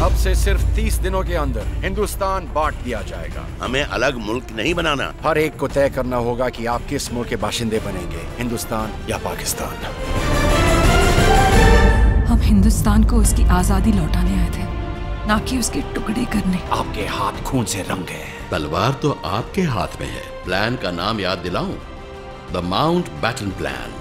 अब से सिर्फ़ तीस दिनों के अंदर हिंदुस्तान बांट दिया जाएगा। हमें अलग मुल्क नहीं बनाना। हर एक को तय करना होगा कि आप किस मुल्क के बाशिंदे बनेंगे हिंदुस्तान या पाकिस्तान। हम हिंदुस्तान को उसकी आज़ादी लौटाने आए थे ना कि उसके टुकड़े करने। आपके हाथ खून से रंग है तलवार तो आपके हाथ में है। प्लान का नाम याद दिलाऊं? The Mountbatten plan